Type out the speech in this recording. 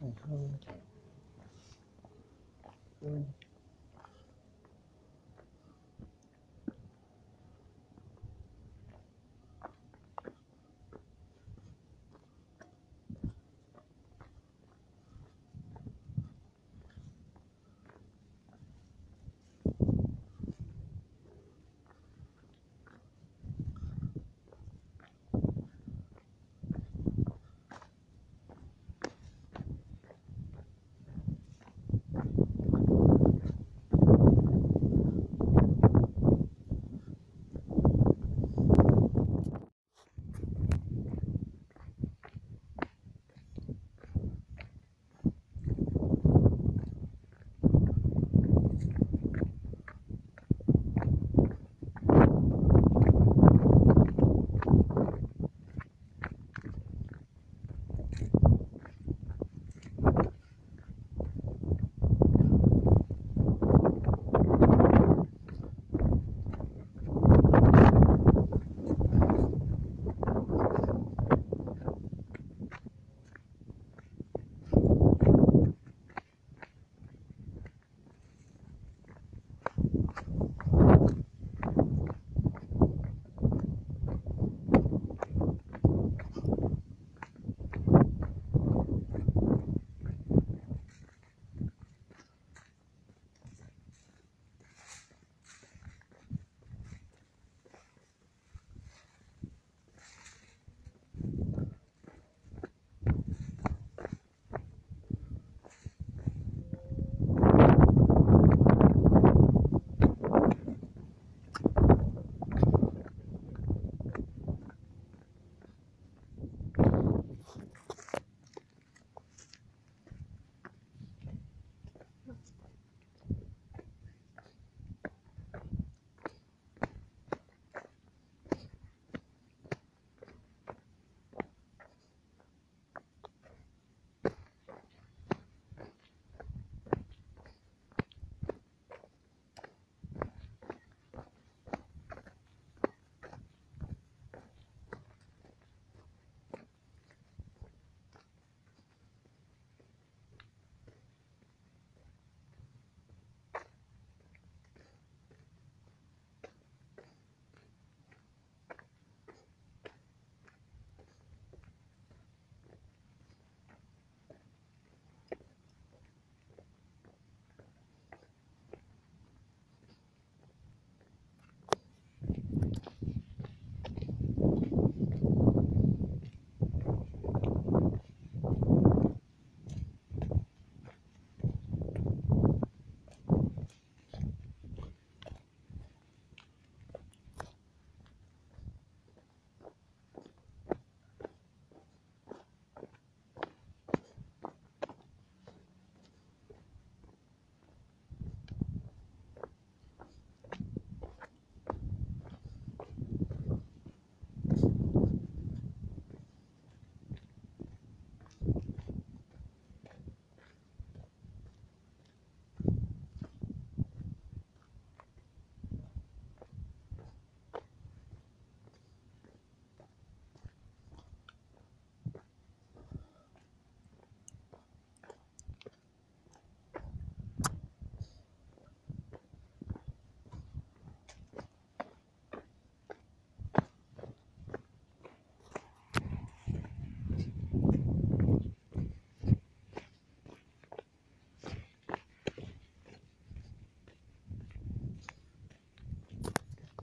Hàng.